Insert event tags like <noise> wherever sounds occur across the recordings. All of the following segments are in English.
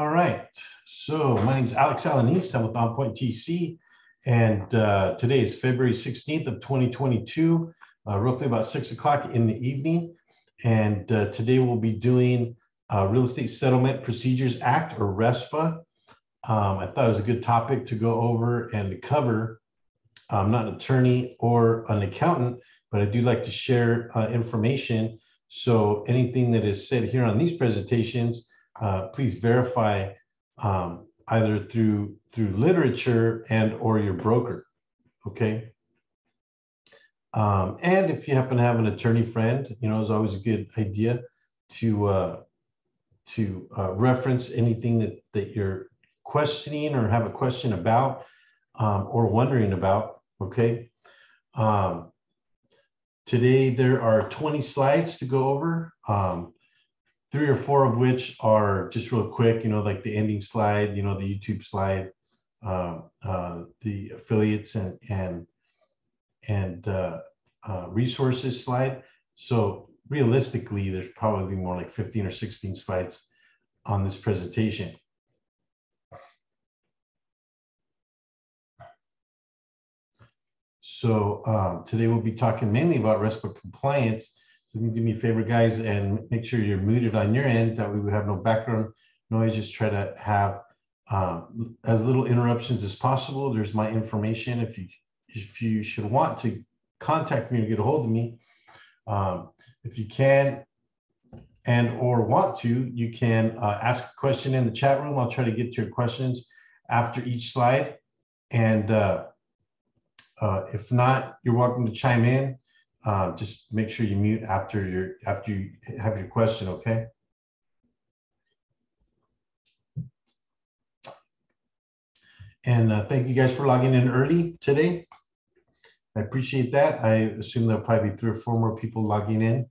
All right. So my name is Alex Alanis. I'm with OnPoint TC. And uh, today is February 16th of 2022, uh, roughly about 6 o'clock in the evening. And uh, today we'll be doing uh, Real Estate Settlement Procedures Act, or RESPA. Um, I thought it was a good topic to go over and to cover. I'm not an attorney or an accountant, but I do like to share uh, information. So anything that is said here on these presentations, uh, please verify um, either through through literature and or your broker. Okay. Um, and if you happen to have an attorney friend, you know, it's always a good idea to uh, to uh, reference anything that that you're questioning or have a question about um, or wondering about. Okay. Um, today there are 20 slides to go over. Um, three or four of which are just real quick, you know, like the ending slide, you know, the YouTube slide, uh, uh, the affiliates and and and uh, uh, resources slide. So realistically, there's probably more like 15 or 16 slides on this presentation. So um, today we'll be talking mainly about RESPA compliance so you do me a favor, guys, and make sure you're muted on your end. That way we have no background noise. Just try to have um, as little interruptions as possible. There's my information. If you if you should want to contact me or get a hold of me, um, if you can and or want to, you can uh, ask a question in the chat room. I'll try to get to your questions after each slide. And uh, uh, if not, you're welcome to chime in uh, just make sure you mute after your after you have your question, okay? And uh, thank you guys for logging in early today. I appreciate that. I assume there'll probably be three or four more people logging in.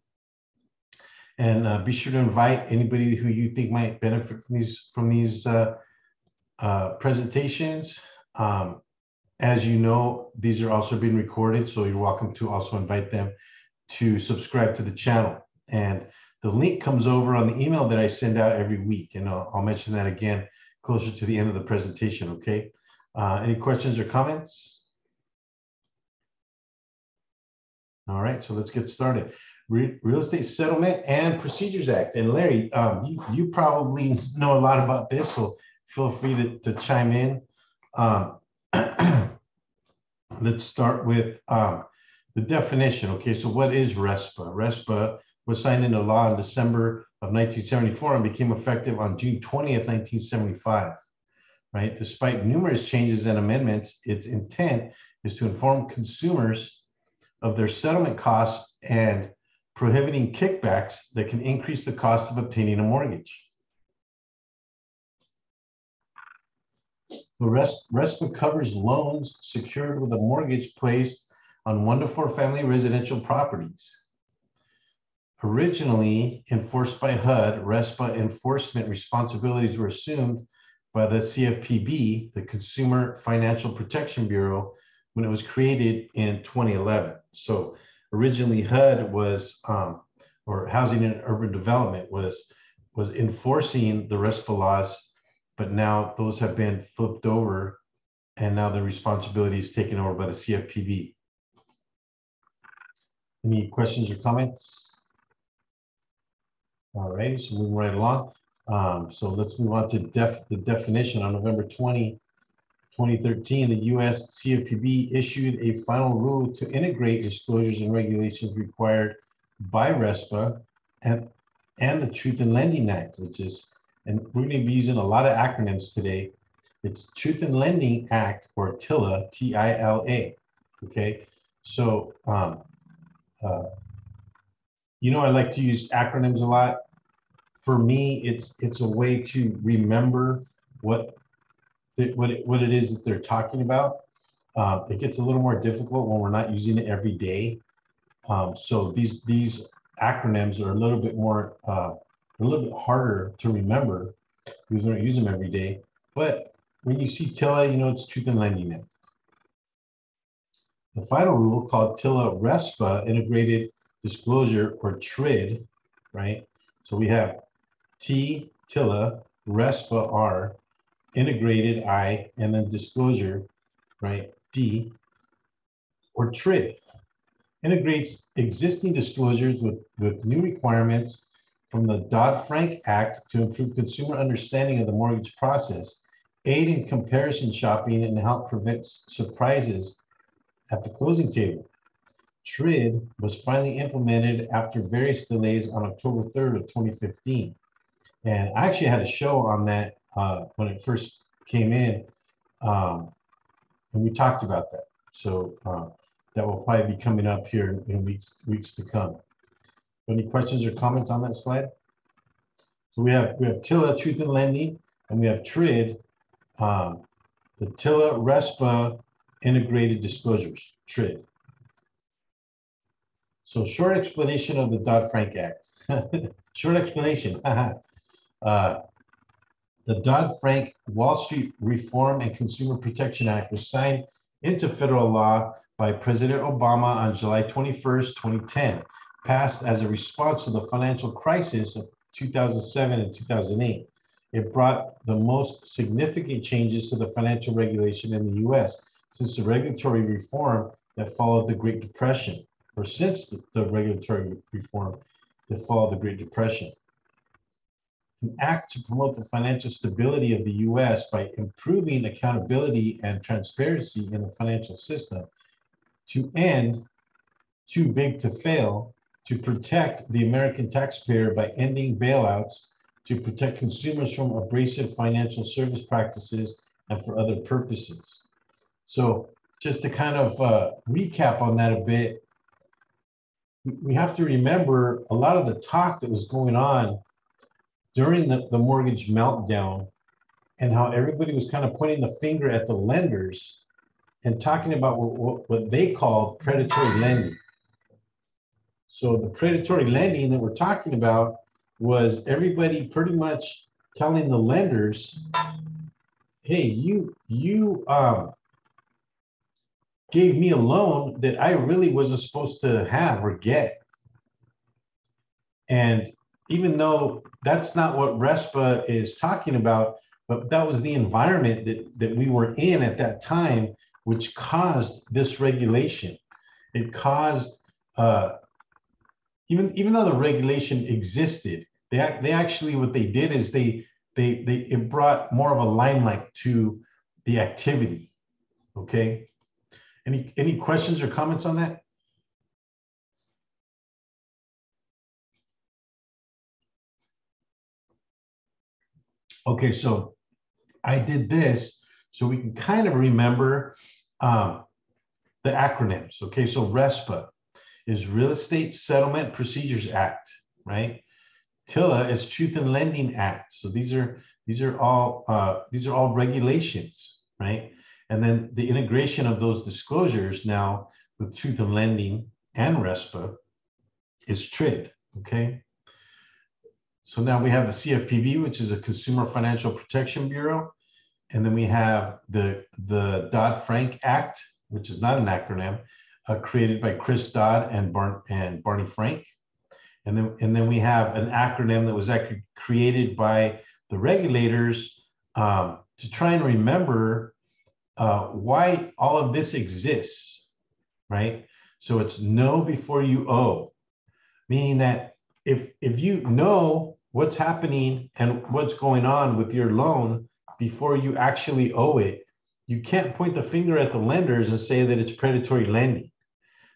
And uh, be sure to invite anybody who you think might benefit from these from these uh, uh, presentations. Um, as you know, these are also being recorded, so you're welcome to also invite them to subscribe to the channel. And the link comes over on the email that I send out every week. And I'll, I'll mention that again closer to the end of the presentation, okay? Uh, any questions or comments? All right, so let's get started. Re Real Estate Settlement and Procedures Act. And Larry, um, you, you, probably know a lot about this, so feel free to, to chime in. Um, <clears throat> let's start with um, the definition. Okay, so what is RESPA? RESPA was signed into law in December of 1974 and became effective on June 20th, 1975. Right? Despite numerous changes and amendments, its intent is to inform consumers of their settlement costs and prohibiting kickbacks that can increase the cost of obtaining a mortgage. RESPA covers loans secured with a mortgage placed on one to four family residential properties. Originally enforced by HUD, RESPA enforcement responsibilities were assumed by the CFPB, the Consumer Financial Protection Bureau, when it was created in 2011. So originally HUD was, um, or Housing and Urban Development was, was enforcing the RESPA laws but now those have been flipped over and now the responsibility is taken over by the CFPB. Any questions or comments? All right, so moving right along. Um, so let's move on to def the definition. On November 20, 2013, the US CFPB issued a final rule to integrate disclosures and regulations required by RESPA and, and the Truth in Lending Act, which is and we're going to be using a lot of acronyms today. It's Truth in Lending Act or TILA, T-I-L-A. Okay, so um, uh, you know I like to use acronyms a lot. For me, it's it's a way to remember what the, what it, what it is that they're talking about. Uh, it gets a little more difficult when we're not using it every day. Um, so these these acronyms are a little bit more uh, a little bit harder to remember because we don't use them every day. But when you see TILA, you know it's Truth in Lending Act. The final rule called TILA RESPA, Integrated Disclosure or TRID, right? So we have T, TILA, RESPA R, integrated I, and then disclosure, right, D, or TRID. Integrates existing disclosures with, with new requirements from the Dodd-Frank Act to improve consumer understanding of the mortgage process, aid in comparison shopping, and help prevent surprises at the closing table. TRID was finally implemented after various delays on October 3rd of 2015. And I actually had a show on that uh, when it first came in, um, and we talked about that. So uh, that will probably be coming up here in weeks weeks to come. Any questions or comments on that slide? So we have we have TILA Truth in Lending, and we have TRID, um, the TILA RESPA Integrated Disclosures, TRID. So short explanation of the Dodd-Frank Act. <laughs> short explanation. <laughs> uh, the Dodd-Frank Wall Street Reform and Consumer Protection Act was signed into federal law by President Obama on July 21st, 2010, passed as a response to the financial crisis of 2007 and 2008. It brought the most significant changes to the financial regulation in the US since the regulatory reform that followed the Great Depression or since the, the regulatory reform that followed the Great Depression. An act to promote the financial stability of the US by improving accountability and transparency in the financial system to end too big to fail, to protect the American taxpayer by ending bailouts, to protect consumers from abrasive financial service practices and for other purposes. So just to kind of uh, recap on that a bit, we have to remember a lot of the talk that was going on during the, the mortgage meltdown and how everybody was kind of pointing the finger at the lenders and talking about what, what they called predatory lending. So the predatory lending that we're talking about was everybody pretty much telling the lenders, hey, you you um, gave me a loan that I really wasn't supposed to have or get. And even though that's not what RESPA is talking about, but that was the environment that, that we were in at that time, which caused this regulation. It caused, uh, even, even though the regulation existed, they, they actually, what they did is they, they, they, it brought more of a limelight to the activity, okay? Any, any questions or comments on that? Okay, so I did this so we can kind of remember um, the acronyms. Okay, so RESPA is Real Estate Settlement Procedures Act, right? TILA is Truth in Lending Act. So these are these are all uh, these are all regulations, right? And then the integration of those disclosures now with Truth in Lending and RESPA is TRID, okay? So now we have the CFPB, which is a Consumer Financial Protection Bureau. And then we have the, the Dodd-Frank Act, which is not an acronym, uh, created by Chris Dodd and, Bar and Barney Frank. And then, and then we have an acronym that was actually created by the regulators um, to try and remember uh, why all of this exists, right? So it's know before you owe, meaning that if if you know what's happening and what's going on with your loan before you actually owe it, you can't point the finger at the lenders and say that it's predatory lending.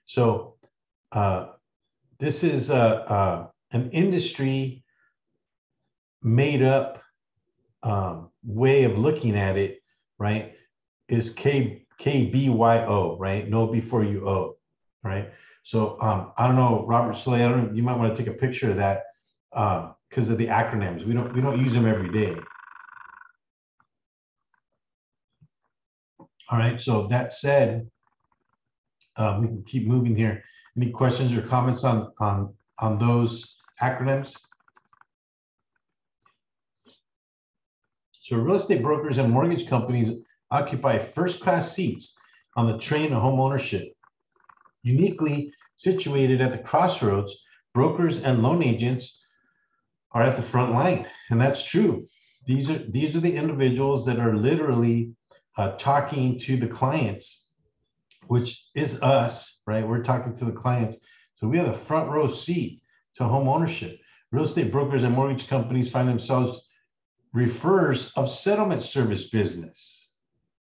So uh, this is a, a, an industry made up um, way of looking at it, right? is K KBYO, right? Know before you owe, right? So um, I don't know, Robert Slay, I don't know, you might want to take a picture of that because uh, of the acronyms. We don't we don't use them every day. All right, so that said, um, we can keep moving here. Any questions or comments on on on those acronyms? So real estate brokers and mortgage companies occupy first class seats on the train of home ownership. Uniquely situated at the crossroads, brokers and loan agents are at the front line. And that's true. these are these are the individuals that are literally uh, talking to the clients, which is us, right? We're talking to the clients, so we have a front row seat to home ownership. Real estate brokers and mortgage companies find themselves refers of settlement service business,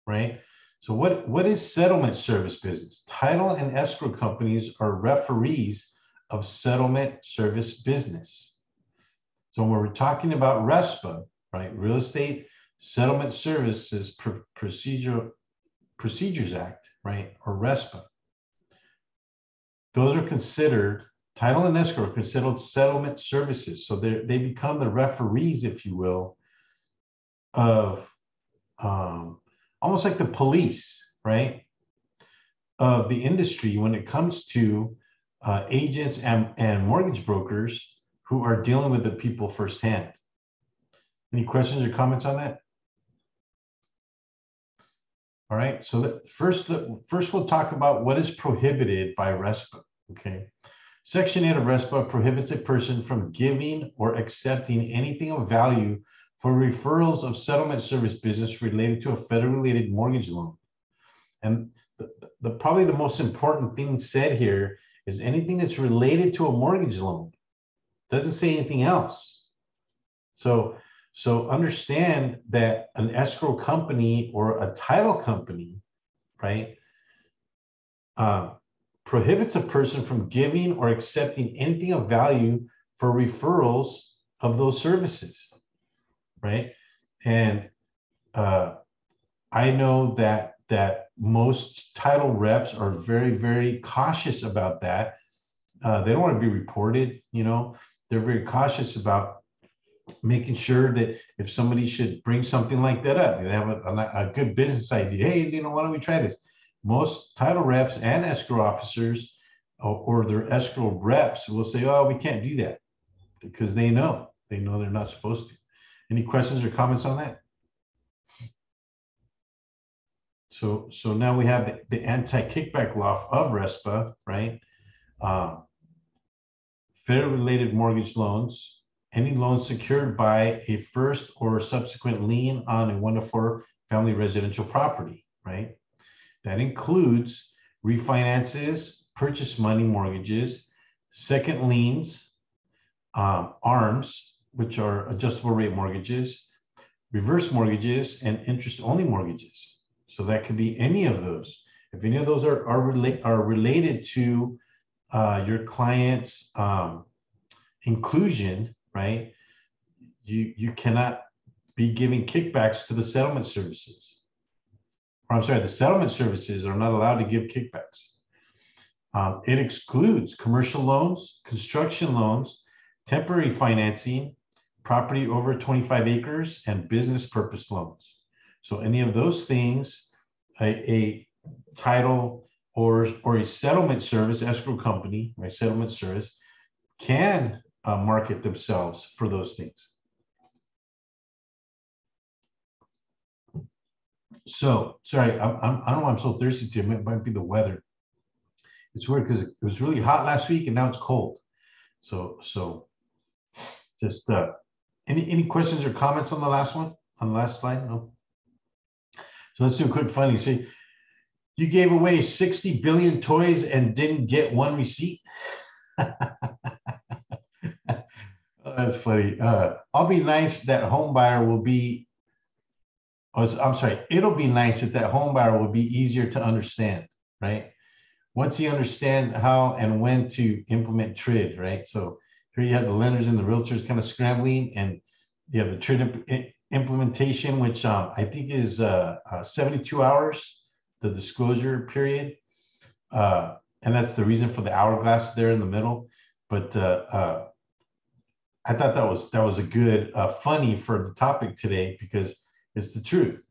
right? So what, what is settlement service business? Title and escrow companies are referees of settlement service business. So when we're talking about RESPA, right, Real Estate Settlement Services Procedure, Procedures Act, right, or RESPA, those are considered, title and escrow are considered settlement services. So they become the referees, if you will, of um, almost like the police, right, of the industry when it comes to uh, agents and, and mortgage brokers who are dealing with the people firsthand. Any questions or comments on that? All right, so first, first we'll talk about what is prohibited by RESPA, okay? Section 8 of RESPA prohibits a person from giving or accepting anything of value for referrals of settlement service business related to a federal related mortgage loan. And the, the, probably the most important thing said here is anything that's related to a mortgage loan. Doesn't say anything else. So, so understand that an escrow company or a title company, right, uh, prohibits a person from giving or accepting anything of value for referrals of those services right? And uh, I know that that most title reps are very very cautious about that. Uh, they don't want to be reported. You know, they're very cautious about making sure that if somebody should bring something like that up, they have a, a, a good business idea. Hey, you know, why don't we try this? Most title reps and escrow officers or, or their escrow reps will say, "Oh, we can't do that," because they know they know they're not supposed to. Any questions or comments on that? So, so now we have the, the anti-kickback law of RESPA, right? Uh, Federal-related mortgage loans, any loans secured by a first or subsequent lien on a one to four family residential property, right? That includes refinances, purchase money mortgages, second liens, um, ARMs, which are adjustable rate mortgages, reverse mortgages, and interest only mortgages. So that could be any of those. If any of those are, are, are related to uh, your client's um, inclusion, right? You, you cannot be giving kickbacks to the settlement services. Or I'm sorry, the settlement services are not allowed to give kickbacks. Um, it excludes commercial loans, construction loans, temporary financing, property over 25 acres, and business purpose loans. So any of those things, a, a title or, or a settlement service, escrow company, my settlement service, can uh, market themselves for those things. So, sorry, I'm, I'm, I don't know why I'm so thirsty today. It might be the weather. It's weird because it was really hot last week and now it's cold. So, so just uh, any, any questions or comments on the last one? On the last slide? No. So let's do a quick funny. See, you gave away 60 billion toys and didn't get one receipt. <laughs> that's funny. Uh, I'll be nice that home buyer will be, oh, I'm sorry, it'll be nice if that home buyer will be easier to understand, right? Once he understands how and when to implement TRID, right? So here you have the lenders and the realtors kind of scrambling, and you have the TRID imp implementation, which um, I think is uh, uh, 72 hours, the disclosure period. Uh, and that's the reason for the hourglass there in the middle. But uh, uh, I thought that was that was a good uh, funny for the topic today because it's the truth.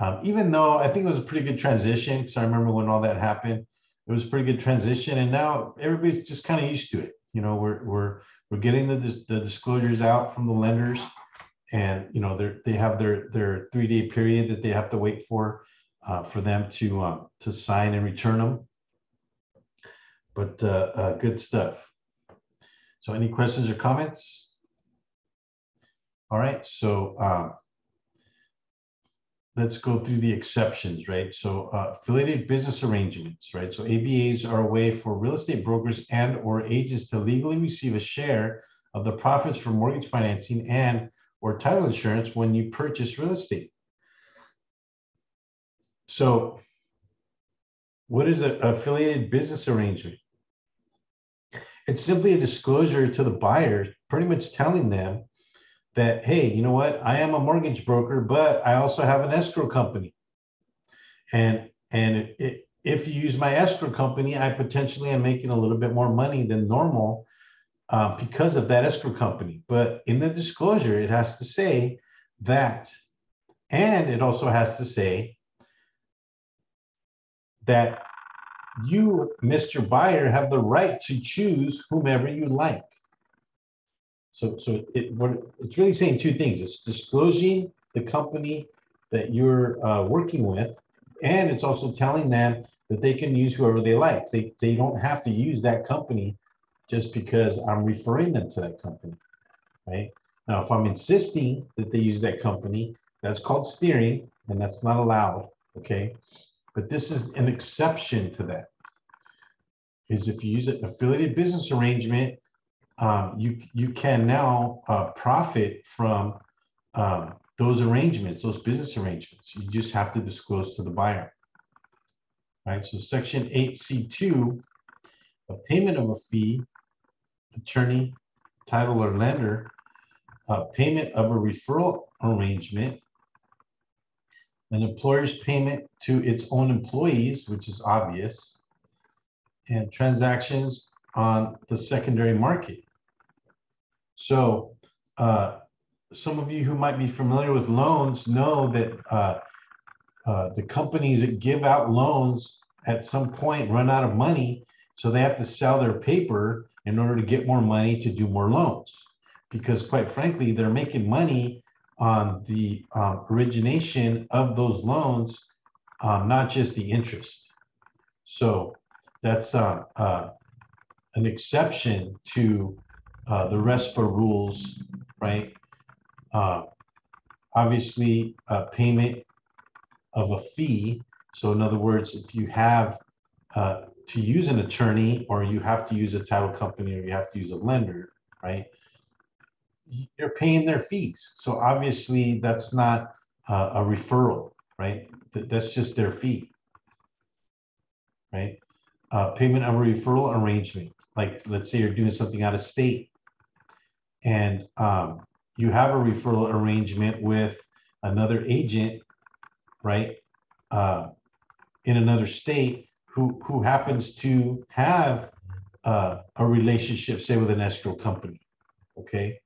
Um, even though I think it was a pretty good transition, because I remember when all that happened, it was a pretty good transition, and now everybody's just kind of used to it. You know, we're we're we're getting the the disclosures out from the lenders, and you know they they have their their three day period that they have to wait for uh, for them to um, to sign and return them. But uh, uh, good stuff. So, any questions or comments? All right, so um, let's go through the exceptions, right? So uh, affiliated business arrangements, right? So ABAs are a way for real estate brokers and or agents to legally receive a share of the profits from mortgage financing and or title insurance when you purchase real estate. So what is an affiliated business arrangement? It's simply a disclosure to the buyer, pretty much telling them that, hey, you know what? I am a mortgage broker, but I also have an escrow company. And and it, if you use my escrow company, I potentially am making a little bit more money than normal uh, because of that escrow company. But in the disclosure, it has to say that, and it also has to say that you, Mr. Buyer, have the right to choose whomever you like. So, so it, it's really saying two things. It's disclosing the company that you're uh, working with, and it's also telling them that they can use whoever they like. They, they don't have to use that company just because I'm referring them to that company, right? Now, if I'm insisting that they use that company, that's called steering, and that's not allowed, okay? But this is an exception to that. Is if you use an affiliated business arrangement, um, you you can now uh, profit from um, those arrangements, those business arrangements. You just have to disclose to the buyer. Right. So Section 8C2, a payment of a fee, attorney, title, or lender, uh, payment of a referral arrangement, an employer's payment to its own employees, which is obvious, and transactions on the secondary market. So uh, some of you who might be familiar with loans know that uh, uh, the companies that give out loans at some point run out of money, so they have to sell their paper in order to get more money to do more loans. Because quite frankly, they're making money on the um, origination of those loans, um, not just the interest. So that's uh, uh, an exception to uh, the RESPA rules, right? Uh, obviously, a payment of a fee. So, in other words, if you have uh, to use an attorney, or you have to use a title company, or you have to use a lender, right? You're paying their fees. So, obviously, that's not a referral, right? That's just their fee, right? Uh, payment of a referral arrangement. Like, let's say you're doing something out of state and um, you have a referral arrangement with another agent, right, uh, in another state who who happens to have uh, a relationship, say, with an escrow company, okay,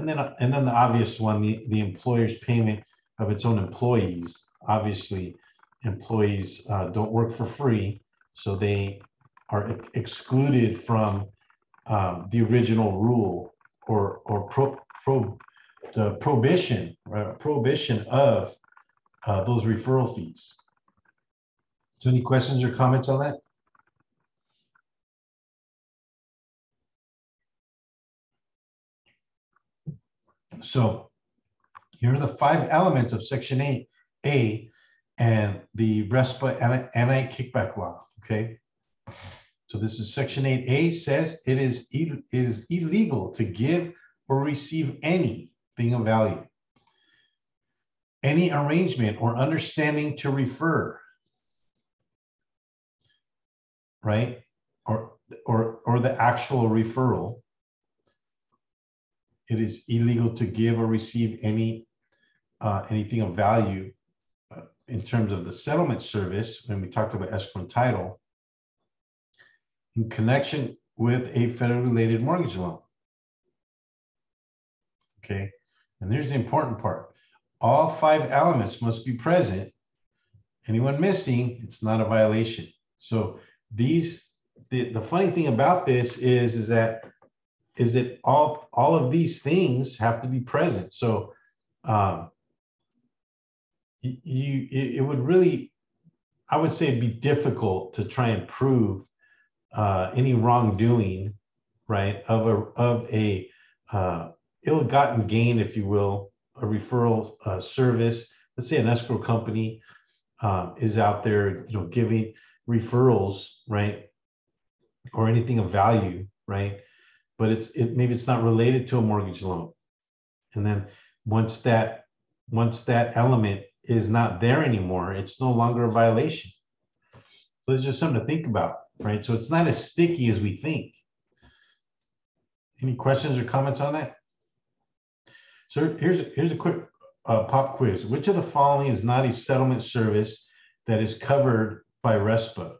and then and then the obvious one, the the employer's payment of its own employees. Obviously, employees uh, don't work for free, so they are excluded from um, the original rule or or pro, pro the prohibition uh, prohibition of uh, those referral fees. So, any questions or comments on that? So, here are the five elements of Section 8A and the RESPA anti-kickback law. Okay. So this is section 8A says it is, it is illegal to give or receive anything of value. Any arrangement or understanding to refer, right? Or, or, or the actual referral. It is illegal to give or receive any uh, anything of value uh, in terms of the settlement service when we talked about escrow and title in connection with a federal related mortgage loan. Okay, and here's the important part. All five elements must be present. Anyone missing, it's not a violation. So these, the, the funny thing about this is, is that is that all all of these things have to be present. So um, you it, it would really, I would say it'd be difficult to try and prove uh, any wrongdoing, right, of a of a uh, ill-gotten gain, if you will, a referral uh, service. Let's say an escrow company um, is out there, you know, giving referrals, right, or anything of value, right? But it's it maybe it's not related to a mortgage loan, and then once that once that element is not there anymore, it's no longer a violation. So it's just something to think about, right? So it's not as sticky as we think. Any questions or comments on that? So here's a, here's a quick uh, pop quiz. Which of the following is not a settlement service that is covered by RESPA?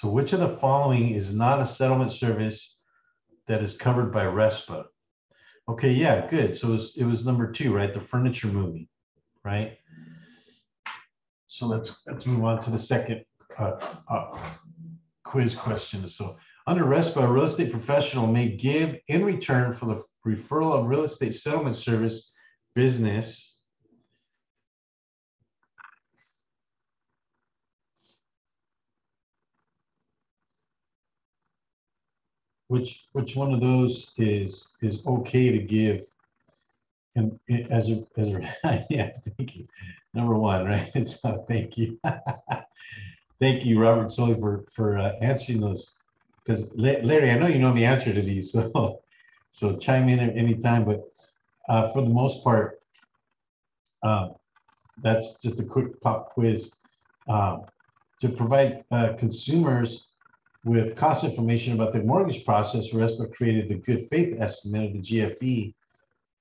So which of the following is not a settlement service that is covered by RESPA? Okay, yeah, good. So it was, it was number two, right? The furniture movie, right? So let's let's move on to the second uh, uh, quiz question. So under RESPA, a real estate professional may give in return for the referral of real estate settlement service business which which one of those is is okay to give? And as a as a <laughs> yeah thank you. Number one right? <laughs> So thank you. <laughs> Thank you robert solely for for uh, answering those. Because larry i know you know the answer to these so so chime in at any time but uh, for the most part uh, that's just a quick pop quiz. Um, to provide uh, consumers with cost information about the mortgage process, RESPA created the good faith estimate of the GFE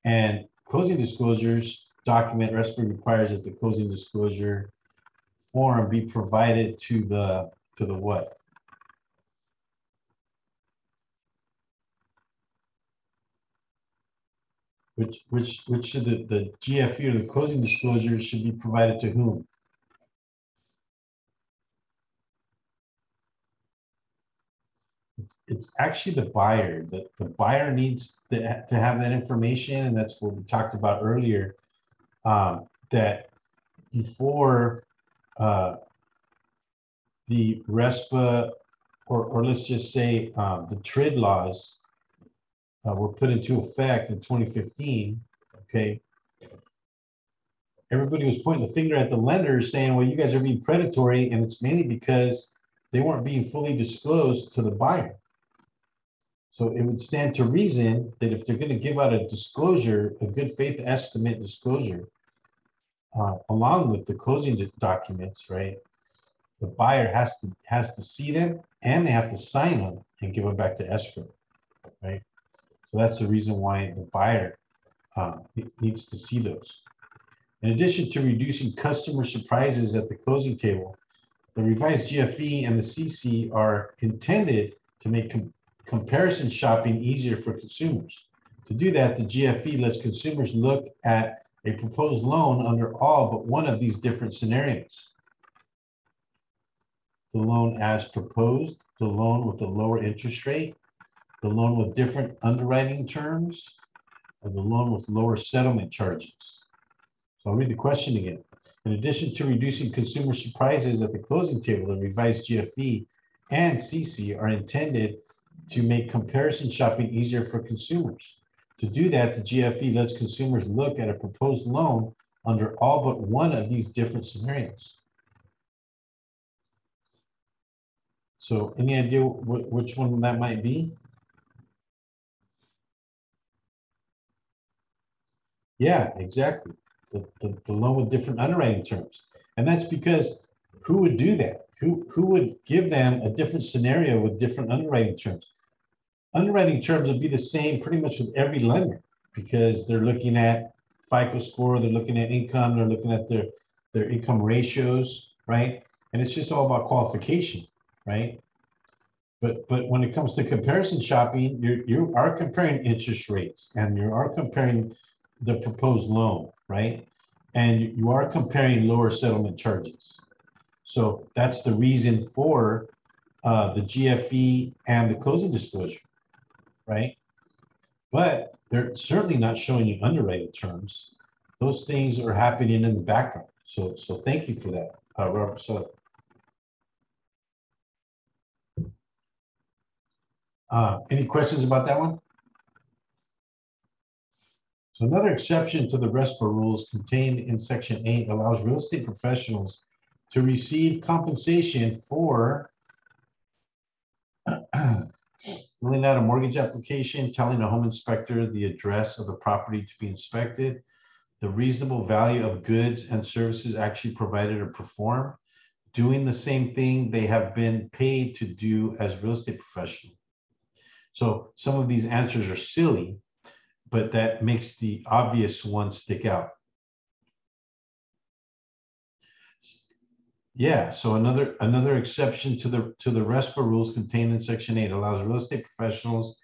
and closing disclosures document. RESPA requires that the closing disclosure form be provided to the to the what? Which which which should the, the GFE or the closing disclosure should be provided to whom? It's, it's actually the buyer that the buyer needs to, to have that information and that's what we talked about earlier um, that before uh, the RESPA or, or let's just say um, the TRID laws uh, were put into effect in 2015 okay? Everybody was pointing the finger at the lenders saying well you guys are being predatory and it's mainly because they weren't being fully disclosed to the buyer. So it would stand to reason that if they're going to give out a disclosure, a good faith estimate disclosure, uh, along with the closing documents, right? The buyer has to has to see them and they have to sign them and give them back to escrow, right? So that's the reason why the buyer um, needs to see those. In addition to reducing customer surprises at the closing table, the revised GFE and the CC are intended to make com comparison shopping easier for consumers. To do that, the GFE lets consumers look at a proposed loan under all but one of these different scenarios. The loan as proposed, the loan with a lower interest rate, the loan with different underwriting terms, or the loan with lower settlement charges. So I'll read the question again. In addition to reducing consumer surprises at the closing table, the revised GFE and CC are intended to make comparison shopping easier for consumers. To do that, the GFE lets consumers look at a proposed loan under all but one of these different scenarios. So any idea which one that might be? Yeah, exactly the, the, the loan with different underwriting terms. And that's because who would do that? Who, who would give them a different scenario with different underwriting terms? Underwriting terms would be the same pretty much with every lender because they're looking at FICO score, they're looking at income, they're looking at their, their income ratios, right? And it's just all about qualification, right? But but when it comes to comparison shopping, you you are comparing interest rates and you are comparing the proposed loan, right? And you are comparing lower settlement charges. So that's the reason for uh, the GFE and the closing disclosure, right? But they're certainly not showing you underwriting terms. those things are happening in the background. So, so thank you for that, uh, Robert. So, uh, any questions about that one? So another exception to the RESPA rules contained in section eight allows real estate professionals to receive compensation for <clears throat> filling out a mortgage application, telling a home inspector the address of the property to be inspected, the reasonable value of goods and services actually provided or performed, doing the same thing they have been paid to do as real estate professional. So some of these answers are silly, but that makes the obvious one stick out. Yeah, so another another exception to the to the RESPA rules contained in section eight allows real estate professionals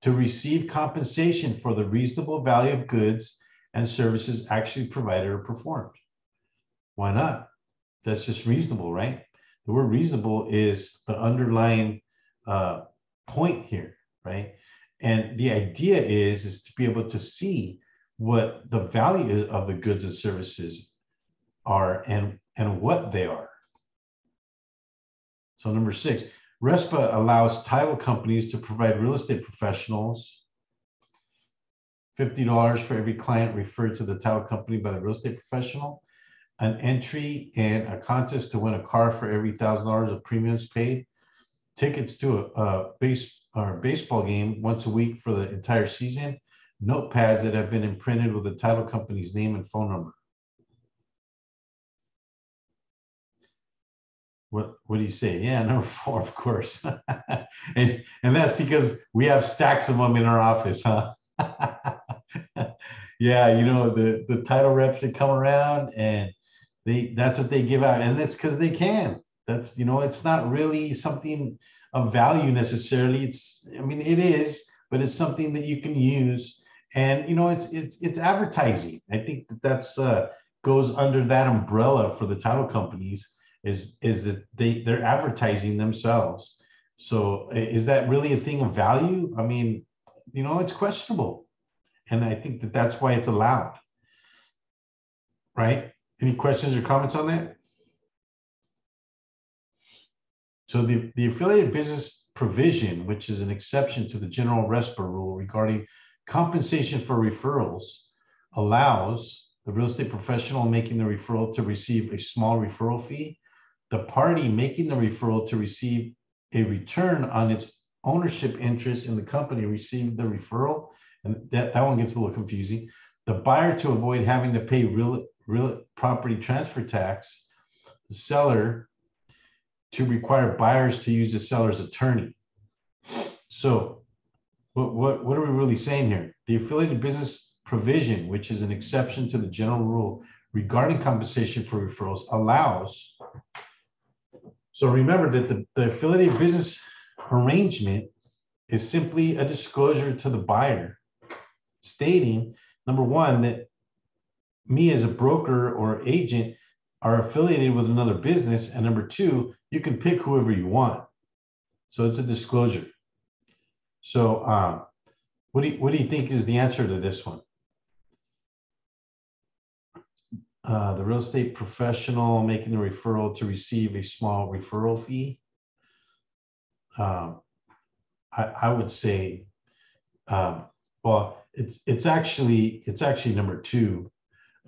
to receive compensation for the reasonable value of goods and services actually provided or performed. Why not? That's just reasonable, right? The word reasonable is the underlying uh, point here, right? And the idea is, is to be able to see what the value of the goods and services are and, and what they are. So number six, RESPA allows title companies to provide real estate professionals. $50 for every client referred to the title company by the real estate professional, an entry and a contest to win a car for every $1,000 of premiums paid, tickets to a, a base or baseball game once a week for the entire season, notepads that have been imprinted with the title company's name and phone number. What, what do you say? Yeah, <laughs> number four, of course. <laughs> and, and that's because we have stacks of them in our office, huh? <laughs> yeah, you know, the, the title reps that come around and they that's what they give out. And that's because they can. That's, you know, it's not really something of value necessarily. It's, I mean, it is, but it's something that you can use. And, you know, it's, it's, it's advertising. I think that that's, uh, goes under that umbrella for the title companies is is that they they're advertising themselves so is that really a thing of value i mean you know it's questionable and i think that that's why it's allowed right any questions or comments on that so the, the affiliated business provision which is an exception to the general RESPA rule regarding compensation for referrals allows the real estate professional making the referral to receive a small referral fee the party making the referral to receive a return on its ownership interest in the company received the referral. And that, that one gets a little confusing. The buyer to avoid having to pay real, real property transfer tax, the seller to require buyers to use the seller's attorney. So what, what, what are we really saying here? The affiliated business provision, which is an exception to the general rule regarding compensation for referrals, allows so remember that the, the affiliated business arrangement is simply a disclosure to the buyer stating, number one, that me as a broker or agent are affiliated with another business. And number two, you can pick whoever you want. So it's a disclosure. So um, what, do you, what do you think is the answer to this one? Uh, the real estate professional making the referral to receive a small referral fee. Um, I, I, would say, um, well, it's it's actually it's actually number two.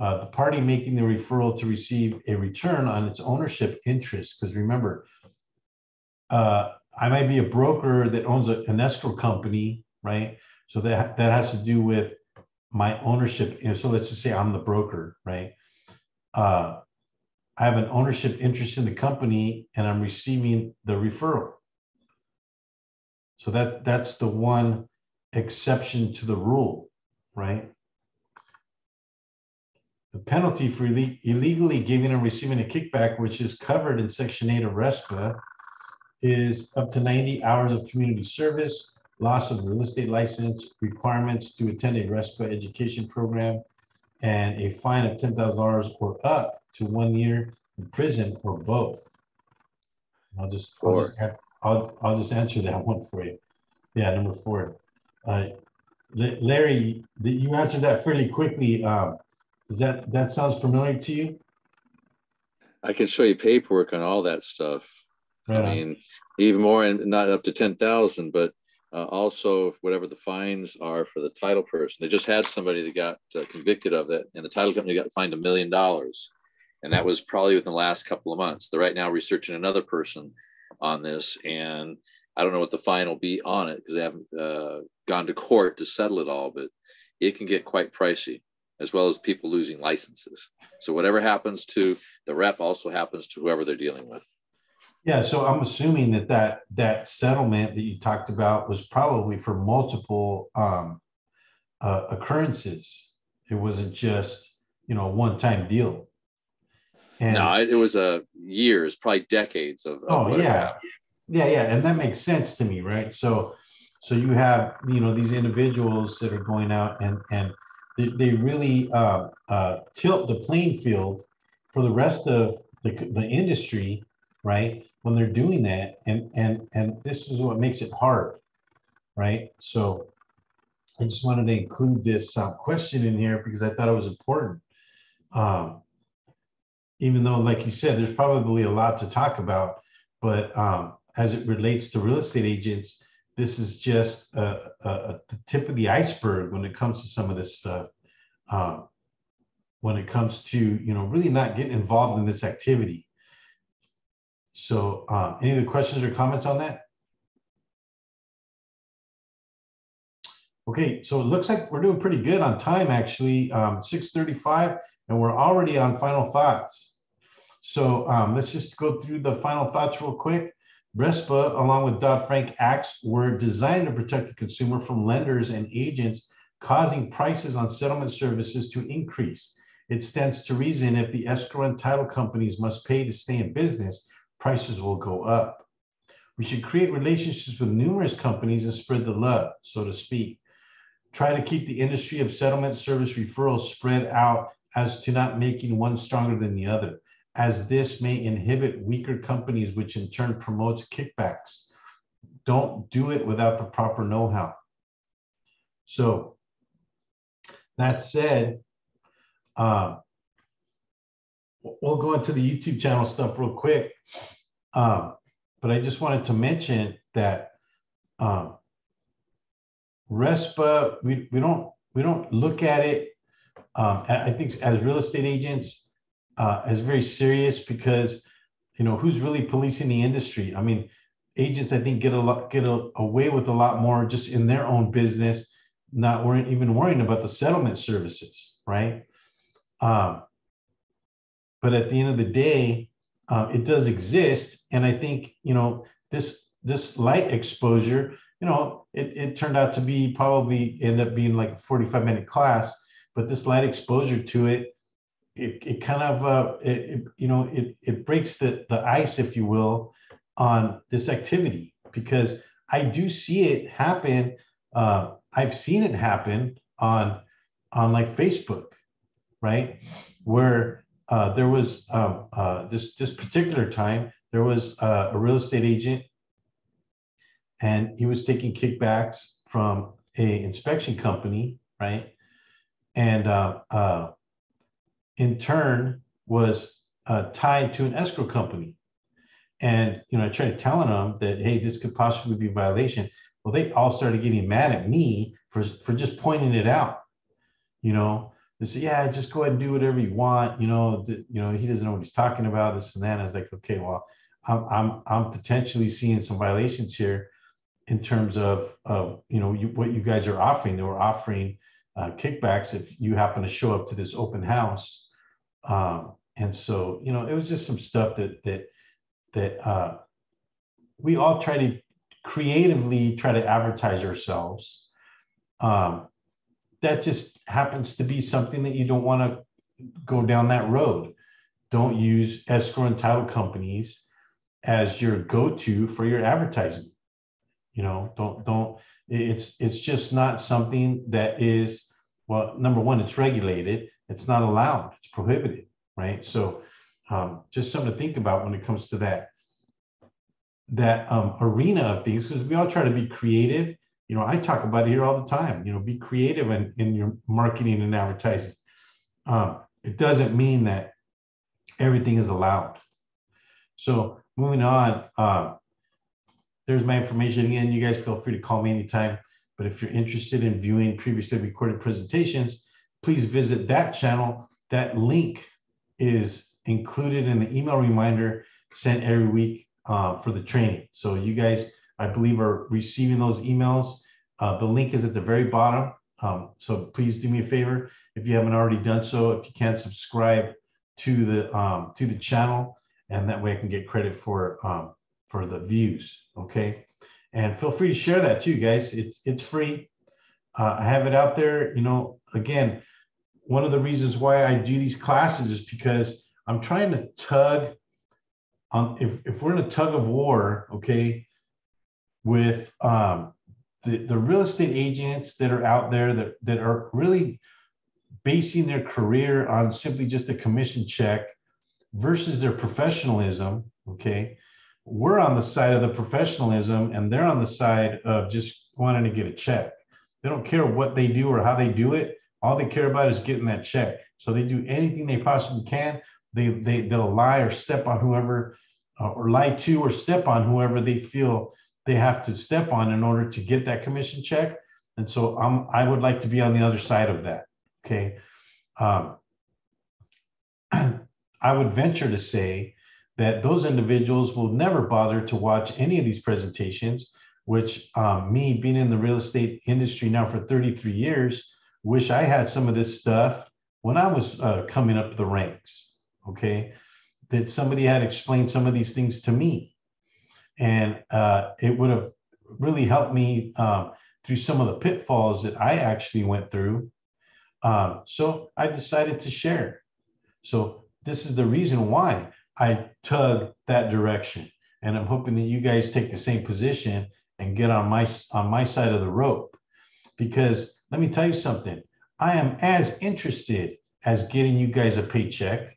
Uh, the party making the referral to receive a return on its ownership interest. Because remember, uh, I might be a broker that owns a, an escrow company, right? So that that has to do with my ownership. And So let's just say I'm the broker, right? uh, I have an ownership interest in the company and I'm receiving the referral. So that that's the one exception to the rule, right? The penalty for illegally giving and receiving a kickback, which is covered in Section 8 of RESPA, is up to 90 hours of community service, loss of real estate license, requirements to attend a RESPA education program, and a fine of $10,000 or up to one year in prison or both. I'll just, I'll just, I'll, I'll just answer that <laughs> one for you. Yeah, number four. Uh, Larry, you answered that fairly quickly. Um, Does that that sounds familiar to you? I can show you paperwork on all that stuff. Right I mean, even more, and not up to ten thousand, but uh, also whatever the fines are for the title person. They just had somebody that got uh, convicted of that, and the title company got fined a million dollars, and that was probably within the last couple of months. They're right now researching another person on this, and I don't know what the fine will be on it because they haven't uh, gone to court to settle it all, but it can get quite pricey, as well as people losing licenses. So whatever happens to the rep also happens to whoever they're dealing with. Yeah, so I'm assuming that that that settlement that you talked about was probably for multiple um, uh, occurrences. It wasn't just you know a one-time deal. And, no, it was a uh, years, probably decades of. of oh yeah, yeah, yeah, and that makes sense to me, right? So, so you have you know these individuals that are going out and and they, they really uh, uh, tilt the playing field for the rest of the, the industry, right? When they're doing that, and and and this is what makes it hard, right? So, I just wanted to include this uh, question in here because I thought it was important. Um, even though, like you said, there's probably a lot to talk about, but um, as it relates to real estate agents, this is just a, a, a, the tip of the iceberg when it comes to some of this stuff. Um, when it comes to you know really not getting involved in this activity. So, um, any of the questions or comments on that? Okay, so it looks like we're doing pretty good on time actually, um, 6.35, and we're already on final thoughts. So um, let's just go through the final thoughts real quick. RESPA, along with Dodd-Frank Acts, were designed to protect the consumer from lenders and agents causing prices on settlement services to increase. It stands to reason if the escrow and title companies must pay to stay in business, prices will go up. We should create relationships with numerous companies and spread the love, so to speak. Try to keep the industry of settlement service referrals spread out as to not making one stronger than the other as this may inhibit weaker companies, which in turn promotes kickbacks. Don't do it without the proper know-how. So that said, uh, we'll go into the YouTube channel stuff real quick. Um, but I just wanted to mention that um, RESPA, we, we don't we don't look at it. Um, I think as real estate agents, uh, as very serious because you know who's really policing the industry? I mean agents i think get a lot get a, away with a lot more just in their own business not worrying even worrying about the settlement services right? Um, but at the end of the day um, it does exist. And i think you know this this light exposure you know it, it turned out to be probably end up being like a 45 minute class but this light exposure to it it, it kind of uh, it, it, you know it, it breaks the, the ice if you will on this activity. Because i do see it happen uh, i've seen it happen on on like facebook right? Where uh, there was um, uh, this this particular time there was uh, a real estate agent and he was taking kickbacks from a inspection company right? And uh, uh, in turn was uh, tied to an escrow company. And you know, I tried telling them that hey, this could possibly be a violation. Well, they all started getting mad at me for for just pointing it out. You know, they said, yeah, just go ahead and do whatever you want. You know, th- you know, he doesn't know what he's talking about. This and that. And I was like, okay, well, I'm I'm I'm potentially seeing some violations here in terms of of you know you, what you guys are offering. They were offering uh, kickbacks if you happen to show up to this open house um, and so, you know, it was just some stuff that that that uh, we all try to creatively try to advertise ourselves. Um, that just happens to be something that you don't want to go down that road. Don't use escrow and title companies as your go-to for your advertising. You know, don't don't. It's it's just not something that is well. Number one, it's regulated it's not allowed. It's prohibited, right? So um, just something to think about when it comes to that that um, arena of things, because we all try to be creative. You know, I talk about it here all the time. You know, be creative in, in your marketing and advertising. um, it doesn't mean that everything is allowed. So moving on, uh, there's my information again. You guys feel free to call me anytime. But if you're interested in viewing previously recorded presentations, please visit that channel. That link is included in the email reminder sent every week uh, for the training. So you guys, I believe, are receiving those emails. Uh, the link is at the very bottom. Um, so please do me a favor if you haven't already done so. If you can subscribe to the um, to the channel, and that way I can get credit for um, for the views. Okay, and feel free to share that too, guys. It's it's free. Uh, I have it out there. You know, again, one of the reasons why I do these classes is because I'm trying to tug on. If if we're in a tug of war, okay, with um, the, the real estate agents that are out there that, that are really basing their career on simply just a commission check versus their professionalism, okay, we're on the side of the professionalism and they're on the side of just wanting to get a check. They don't care what they do or how they do it. All they care about is getting that check. So they do anything they possibly can. They, they, they'll lie or step on whoever, uh, or lie to or step on whoever they feel they have to step on in order to get that commission check. And so I'm, I would like to be on the other side of that. Okay. Um, <clears throat> I would venture to say that those individuals will never bother to watch any of these presentations, which um, me being in the real estate industry now for 33 years, wish I had some of this stuff when I was uh, coming up the ranks. Okay. That somebody had explained some of these things to me and uh, it would have really helped me um, through some of the pitfalls that I actually went through. Um, so I decided to share. So this is the reason why I tug that direction, and I'm hoping that you guys take the same position and get on my on my side of the rope. Because let me tell you something, I am as interested as getting you guys a paycheck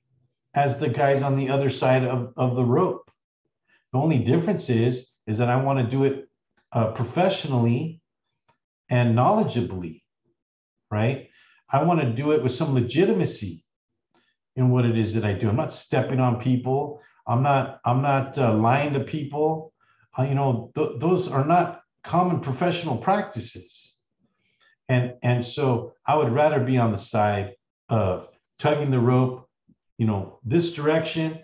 as the guys on the other side of, of the rope. The only difference is, is that I want to do it uh, professionally and knowledgeably, right? I want to do it with some legitimacy in what it is that I do. I'm not stepping on people. I'm not. I'm not uh, lying to people. Uh, you know, th- those are not common professional practices. And and so I would rather be on the side of tugging the rope, you know, this direction,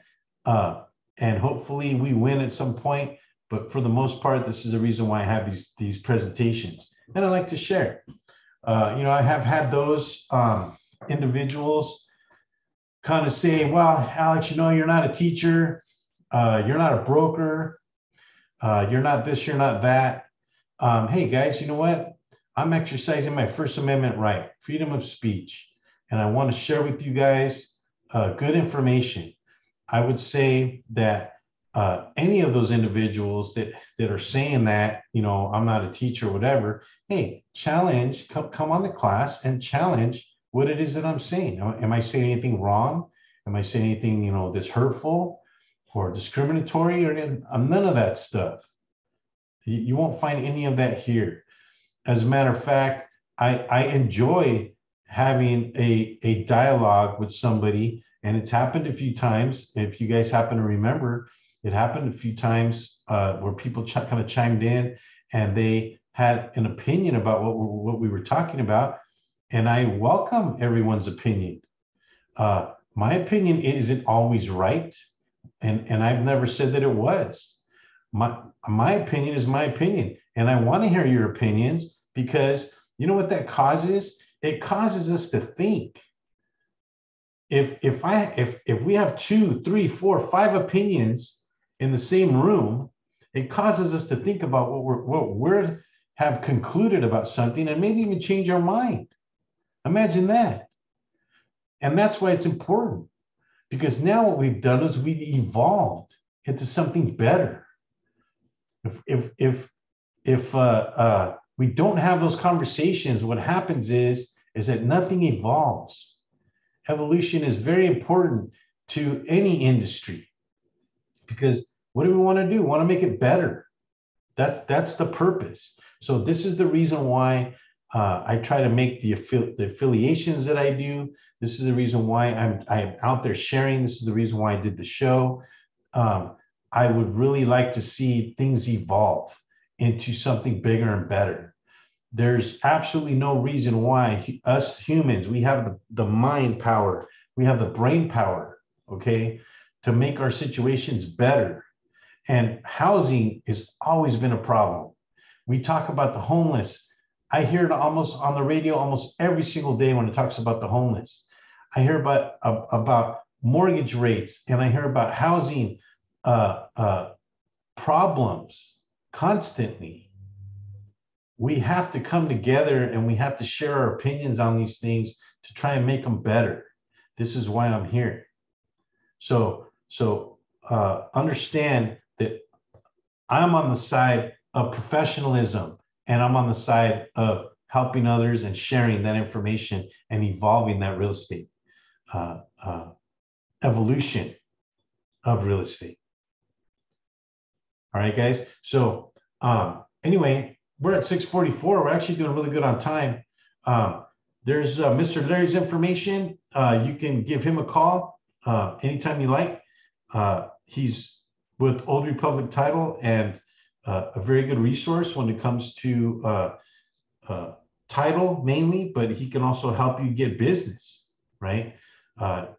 uh, and hopefully we win at some point. But for the most part, this is the reason why I have these these presentations, and I like to share. Uh, you know, I have had those um, individuals kind of say, "Well, Alex, you know, you're not a teacher, uh, you're not a broker, uh, you're not this, you're not that." Um, hey, guys, you know what? I'm exercising my First Amendment right, freedom of speech, and I want to share with you guys uh, good information. I would say that uh, any of those individuals that that are saying that, you know, I'm not a teacher, whatever. Hey, challenge, come come on the class and challenge what it is that I'm saying. Am I saying anything wrong? Am I saying anything, you know, that's hurtful or discriminatory or none of that stuff? You, you won't find any of that here. As a matter of fact, I, I enjoy having a, a dialogue with somebody and it's happened a few times. If you guys happen to remember, it happened a few times uh, where people ch- kind of chimed in and they had an opinion about what, what we were talking about. And I welcome everyone's opinion. Uh, my opinion isn't always right. And, and I've never said that it was. My, my opinion is my opinion. And I want to hear your opinions because you know what that causes? It causes us to think if if I if if we have two, three, four, five opinions in the same room, it causes us to think about what we're what we're have concluded about something and maybe even change our mind. Imagine that. And that's why it's important because now what we've done is we've evolved into something better. If if if if uh, uh, we don't have those conversations, what happens is is that nothing evolves evolution is very important to any industry because what do we want to do? We want to make it better. That's that's the purpose. So this is the reason why Uh, I try to make the, affi- the affiliations that I do. This is the reason why I'm I'm out there sharing. This is the reason why I did the show. Um, I would really like to see things evolve into something bigger and better. There's absolutely no reason why us humans, we have the, the mind power, we have the brain power, okay, to make our situations better. And housing has always been a problem. We talk about the homeless. I hear it almost on the radio almost every single day when it talks about the homeless. I hear about, about mortgage rates and I hear about housing uh, uh, problems constantly. We have to come together and we have to share our opinions on these things to try and make them better. This is why I'm here. So, so uh, understand that I'm on the side of professionalism and I'm on the side of helping others and sharing that information and evolving that real estate uh, uh, evolution of real estate. All right, guys. So um, anyway, we're at 644. We're actually doing really good on time. Um, there's uh, Mr. Larry's information. Uh, you can give him a call uh, anytime you like. Uh, he's with Old Republic Title and uh, a very good resource when it comes to uh, title mainly, but he can also help you get business, right?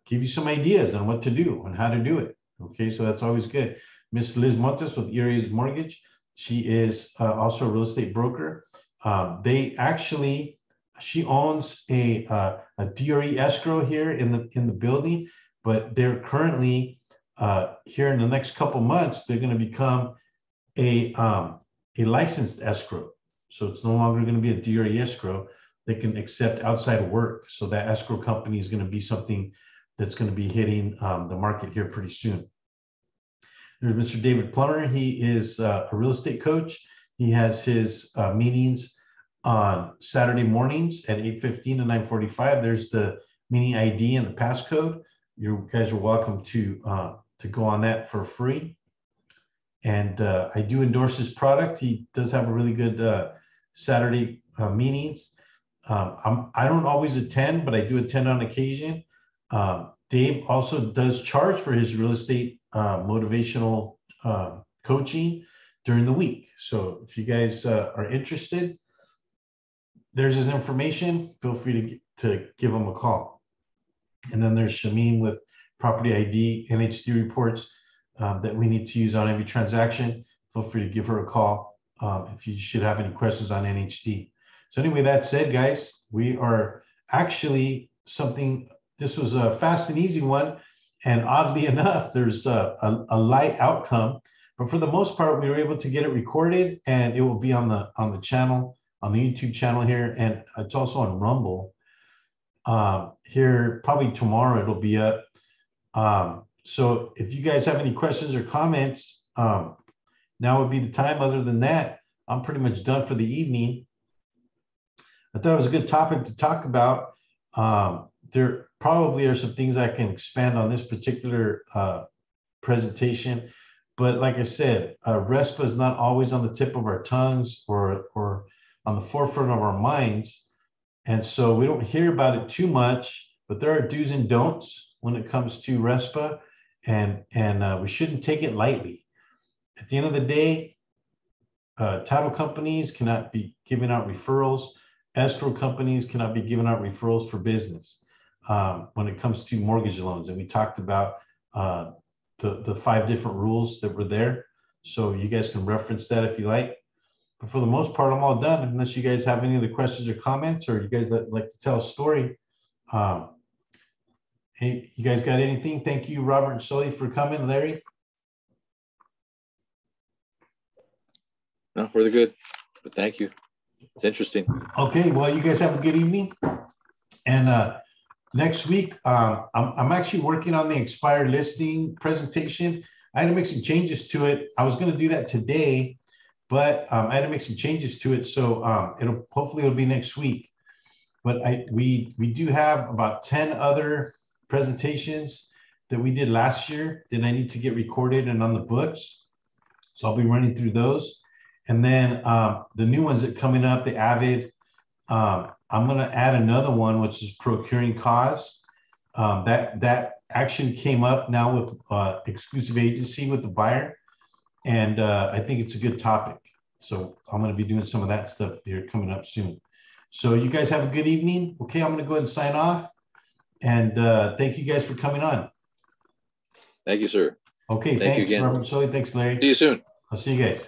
give you some ideas on what to do and how to do it. Okay, so that's always good. Miss Liz Montes with Erie's Mortgage. She is uh, also a real estate broker. Um, they actually, she owns a, uh, a DRE escrow here in the in the building, but they're currently uh, here in the next couple months. They're going to become a um, a licensed escrow. So it's no longer going to be a DRE escrow. They can accept outside work. So that escrow company is going to be something that's going to be hitting um, the market here pretty soon. There's Mr. David Plummer. He is uh, a real estate coach. He has his uh, meetings on Saturday mornings at 8:15 and 9:45. There's the meeting ID and the passcode. You guys are welcome to uh, to go on that for free. And uh, I do endorse his product. He does have a really good uh, Saturday uh, meetings. Um, I'm, I don't always attend, but I do attend on occasion. Dave also does charge for his real estate uh, motivational uh, coaching during the week. So if you guys uh, are interested, there's his information. Feel free to, to give him a call. And then there's Shameen with property ID, NHD reports um, that we need to use on every transaction. Feel free to give her a call um, if you should have any questions on NHD. So anyway, that said, guys, we are actually something, this was a fast and easy one. And oddly enough, there's a, a, a, light outcome, but for the most part, we were able to get it recorded and it will be on the on the channel, on the YouTube channel here. And it's also on Rumble. Um, here, probably tomorrow it'll be up. Um, so if you guys have any questions or comments, um, now would be the time. Other than that, I'm pretty much done for the evening. I thought it was a good topic to talk about. Um, there probably are some things I can expand on this particular uh, presentation. But like I said, uh, RESPA is not always on the tip of our tongues or, or on the forefront of our minds. And so we don't hear about it too much, but there are do's and don'ts when it comes to RESPA. And, and uh, we shouldn't take it lightly. At the end of the day, uh, title companies cannot be giving out referrals. Escrow companies cannot be giving out referrals for business um, when it comes to mortgage loans. And we talked about uh, the, the five different rules that were there. So you guys can reference that if you like. But for the most part, I'm all done. Unless you guys have any other questions or comments, or you guys that like to tell a story. Um, hey, you guys got anything? Thank you, Robert and Sully, for coming. Larry? No, the good. But thank you. It's interesting. Okay, well, you guys have a good evening. And uh, next week, um, I'm, I'm actually working on the expired listing presentation. I had to make some changes to it. I was going to do that today, but um, I had to make some changes to it. So um, it'll hopefully it'll be next week. But I we we do have about 10 other presentations that we did last year that I need to get recorded and on the books. So I'll be running through those. And then um, the new ones that coming up, the Avid, Um, I'm going to add another one, which is procuring cause. Um, that that actually came up now with uh, exclusive agency with the buyer, and uh, I think it's a good topic. So I'm going to be doing some of that stuff here coming up soon. So you guys have a good evening. Okay, I'm going to go ahead and sign off, and uh, thank you guys for coming on. Thank you, sir. Okay, Thank you thanks, again. Robert Sully. Thanks, Larry. See you soon. I'll see you guys.